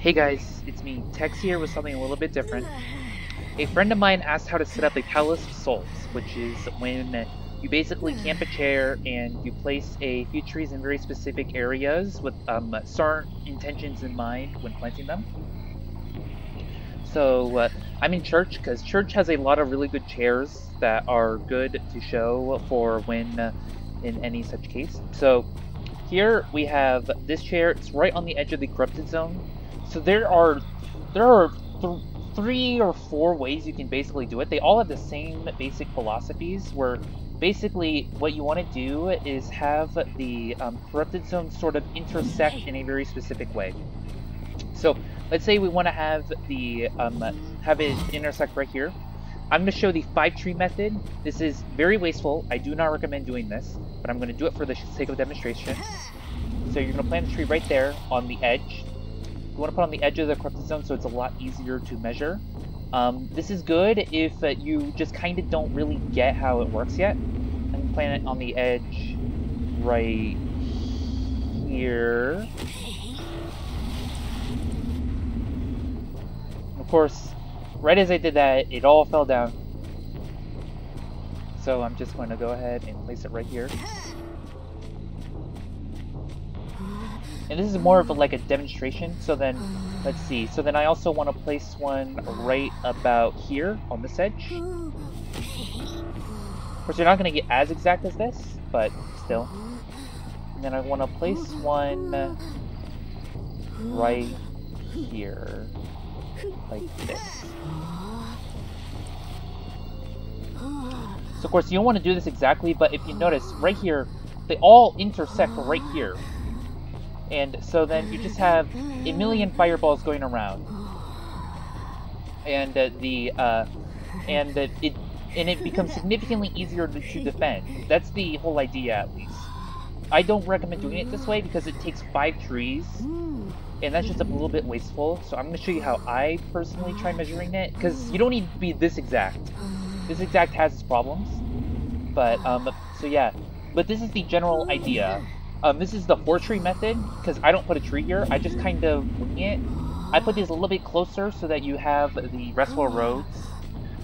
Hey guys, it's me, Tex here with something a little bit different. A friend of mine asked how to set up a Palace of Souls, which is when you basically camp a chair and you place a few trees in very specific areas with um, certain intentions in mind when planting them. So uh, I'm in church because church has a lot of really good chairs that are good to show for when uh, in any such case. So here we have this chair. It's right on the edge of the corrupted zone. So there are there are th three or four ways you can basically do it. They all have the same basic philosophies where basically what you want to do is have the um, corrupted zone sort of intersect in a very specific way. So let's say we want to have the um, have it intersect right here. I'm going to show the five tree method. This is very wasteful. I do not recommend doing this, but I'm going to do it for the sake of demonstration. So you're going to plant a tree right there on the edge. You want to put on the edge of the corrupted zone so it's a lot easier to measure. Um, this is good if uh, you just kind of don't really get how it works yet. I'm plant it on the edge right here. Of course, right as I did that, it all fell down. So I'm just going to go ahead and place it right here. And this is more of a, like a demonstration, so then, let's see. So then I also want to place one right about here on this edge. Of course, you're not going to get as exact as this, but still. And then I want to place one right here, like this. So of course, you don't want to do this exactly, but if you notice, right here, they all intersect right here. And so then you just have a million fireballs going around. And uh, the uh, and it and it becomes significantly easier to, to defend. That's the whole idea, at least. I don't recommend doing it this way because it takes five trees, and that's just a little bit wasteful. So I'm going to show you how I personally try measuring it, because you don't need to be this exact. This exact has its problems, but um, so yeah. But this is the general idea. Um, this is the four tree method, because I don't put a tree here, I just kind of wing it. I put these a little bit closer so that you have the restful roads.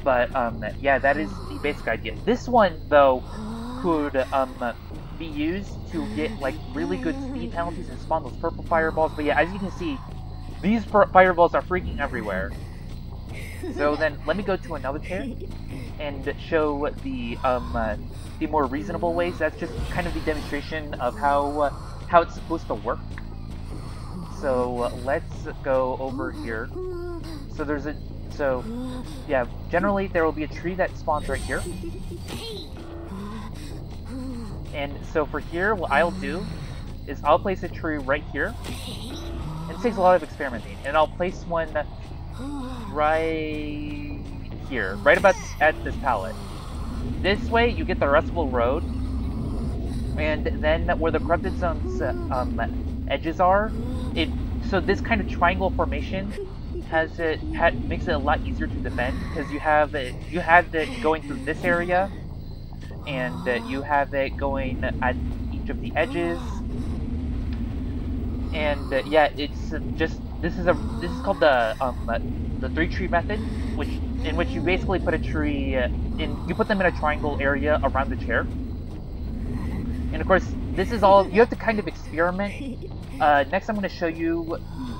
But um, yeah, that is the basic idea. This one, though, could um, be used to get like really good speed penalties and spawn those purple fireballs. But yeah, as you can see, these fireballs are freaking everywhere. So then, let me go to another chair and show the um, uh, the more reasonable ways. That's just kind of the demonstration of how uh, how it's supposed to work. So uh, let's go over here. So there's a so yeah. Generally, there will be a tree that spawns right here. And so for here, what I'll do is I'll place a tree right here. And it takes a lot of experimenting. And I'll place one right here, right about at this pallet. This way, you get the restful road, and then where the corrupted zone's um, edges are, it so this kind of triangle formation has it had, makes it a lot easier to defend because you have it you have it going through this area, and uh, you have it going at each of the edges, and uh, yeah, it's just this is a this is called the um the three tree method, which in which you basically put a tree in you put them in a triangle area around the chair. And of course, this is all you have to kind of experiment. Uh, next, I'm going to show you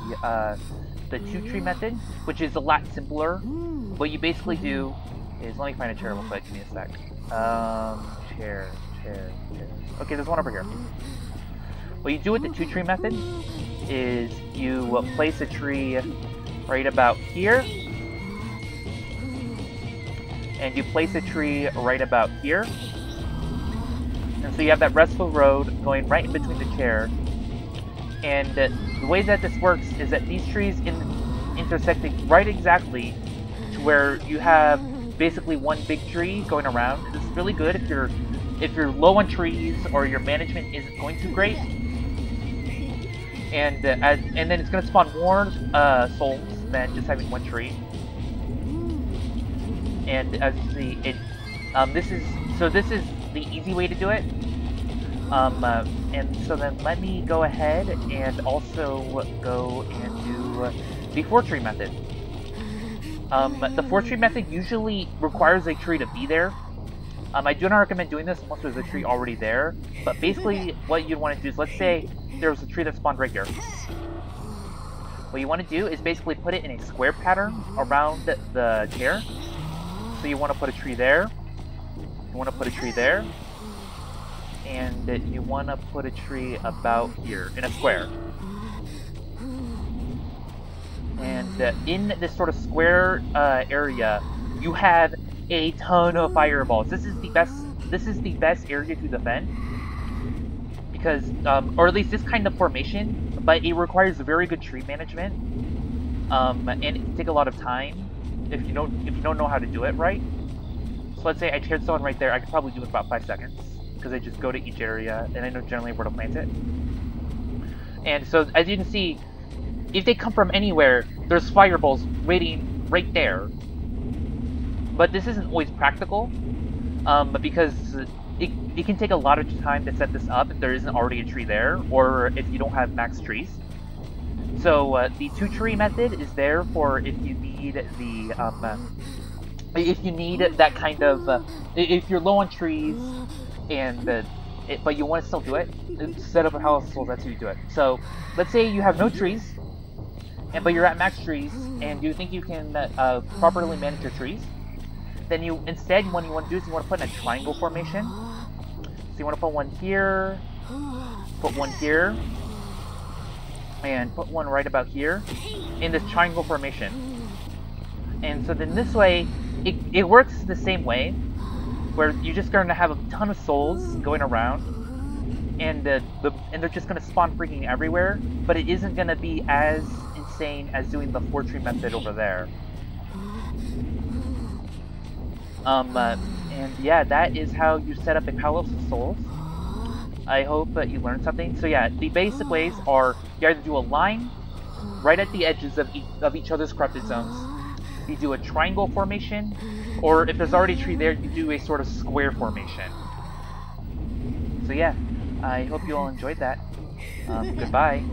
the uh, the two tree method, which is a lot simpler. What you basically do is let me find a chair real quick. Give me a sec. Um, chair, chair, chair. Okay, there's one over here. What you do with the two tree method is you will place a tree right about here, and you place a tree right about here. And so you have that restful road going right in between the chair. And the way that this works is that these trees in intersecting right exactly to where you have basically one big tree going around. This is really good if you're if you're low on trees or your management isn't going too great. And uh, as, and then it's to spawn more uh, souls than just having one tree. And as you see, it um, this is so this is the easy way to do it. Um, uh, and so then let me go ahead and also go and do the four tree method. Um, the four tree method usually requires a tree to be there. Um, I do not recommend doing this unless there's a tree already there, but basically what you'd want to do is, let's say there's a tree that spawned right here. What you want to do is basically put it in a square pattern around the chair. So you want to put a tree there, you want to put a tree there, and you want to put a tree about here, in a square. And uh, in this sort of square uh, area, you have a ton of fireballs. This is the best. This is the best area to defend because, um, or at least this kind of formation. But it requires very good tree management, um, and it can take a lot of time if you don't if you don't know how to do it right. So let's say I teared someone right there. I could probably do it in about five seconds because I just go to each area and I know generally where to plant it. And so as you can see, if they come from anywhere, there's fireballs waiting right there. But this isn't always practical, um, because it, it can take a lot of time to set this up if there isn't already a tree there, or if you don't have max trees. So uh, the two tree method is there for if you need the um, if you need that kind of uh, if you're low on trees and uh, it, but you want to still do it, set up a house so that's how you do it. So let's say you have no trees, and but you're at max trees, and you think you can uh, properly manage your trees. Then you instead what you want to do is you want to put in a triangle formation. So you want to put one here, put one here, and put one right about here in this triangle formation. And so then this way, it, it works the same way, where you're just going to have a ton of souls going around, and the, the and they're just going to spawn freaking everywhere. But it isn't going to be as insane as doing the four tree method over there. Um, uh, and yeah, that is how you set up a Palace of Souls. I hope that you learned something. So yeah, the basic ways are you either do a line right at the edges of, e of each other's corrupted zones, you do a triangle formation, or if there's already a tree there, you do a sort of square formation. So yeah, I hope you all enjoyed that. Um, goodbye.